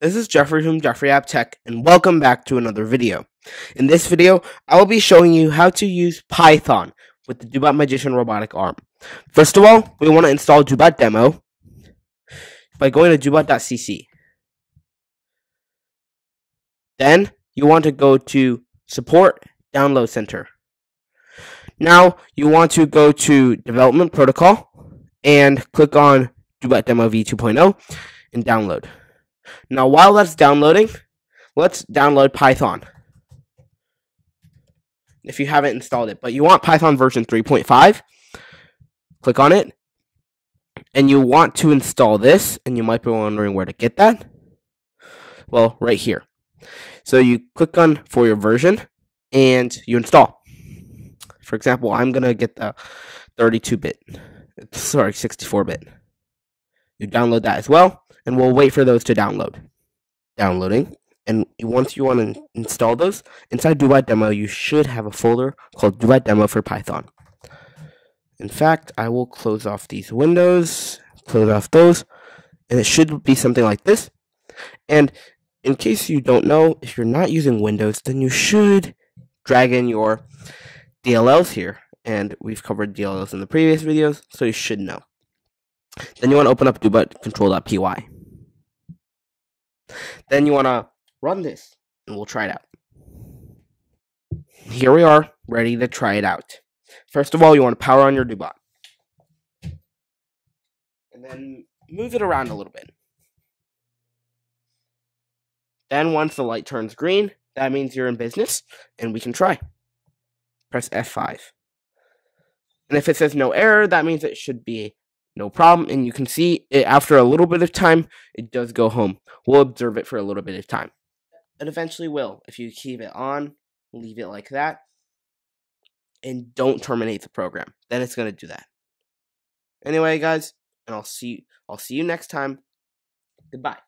this is Jeffrey from Jeffrey App Tech, and welcome back to another video. In this video, I will be showing you how to use Python with the Dobot Magician robotic arm. First of all, we want to install Dobot demo by going to dobot.cc. Then, you want to go to Support Download Center. Now, you want to go to Development Protocol and click on Dobot Demo v2.0 and download. Now, while that's downloading, let's download Python. If you haven't installed it, but you want Python version 3.5, click on it. And you want to install this, and you might be wondering where to get that. Well, right here. So you click on for your version, and you install. For example, I'm going to get the 32-bit, sorry, 64-bit. You download that as well and we'll wait for those to download. Downloading. And once you want to install those, inside Dobot Demo, you should have a folder called Dobot Demo for Python. In fact, I will close off these windows, close off those, and it should be something like this. And in case you don't know, if you're not using Windows, then you should drag in your DLLs here. And we've covered DLLs in the previous videos, so you should know. Then you want to open up dobot control.py. Then you want to run this, and we'll try it out. Here we are, ready to try it out. First of all, you want to power on your Dobot. And then move it around a little bit. Then once the light turns green, that means you're in business, and we can try. Press F5. And if it says no error, that means it should be no problem. And you can see it after a little bit of time, it does go home. We'll observe it for a little bit of time. It eventually will. If you keep it on, leave it like that, and don't terminate the program, then it's going to do that. Anyway, guys, and I'll see I'll see you next time. Goodbye.